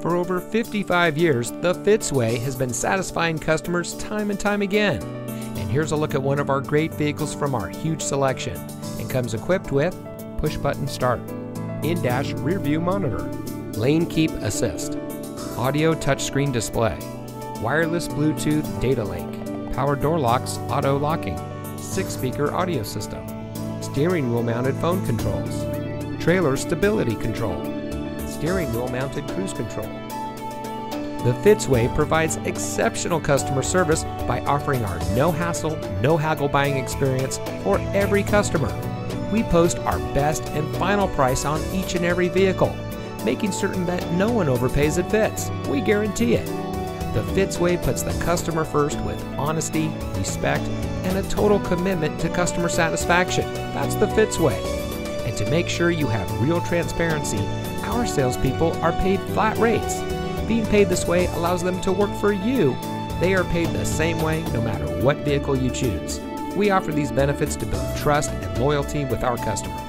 For over 55 years, the Fitzway has been satisfying customers time and time again. And here's a look at one of our great vehicles from our huge selection. It comes equipped with push button start, in dash rear view monitor, lane keep assist, audio touchscreen display, wireless Bluetooth data link, power door locks auto locking, six speaker audio system, steering wheel mounted phone controls, trailer stability control, steering wheel mounted cruise control. The Fitzway provides exceptional customer service by offering our no hassle, no haggle buying experience for every customer. We post our best and final price on each and every vehicle, making certain that no one overpays at Fitz. We guarantee it. The Fitzway puts the customer first with honesty, respect, and a total commitment to customer satisfaction. That's the Fitzway. And to make sure you have real transparency, our salespeople are paid flat rates. Being paid this way allows them to work for you. They are paid the same way no matter what vehicle you choose. We offer these benefits to build trust and loyalty with our customers.